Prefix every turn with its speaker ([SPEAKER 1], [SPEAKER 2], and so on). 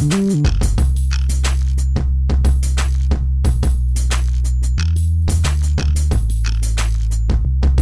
[SPEAKER 1] Mm-hmm.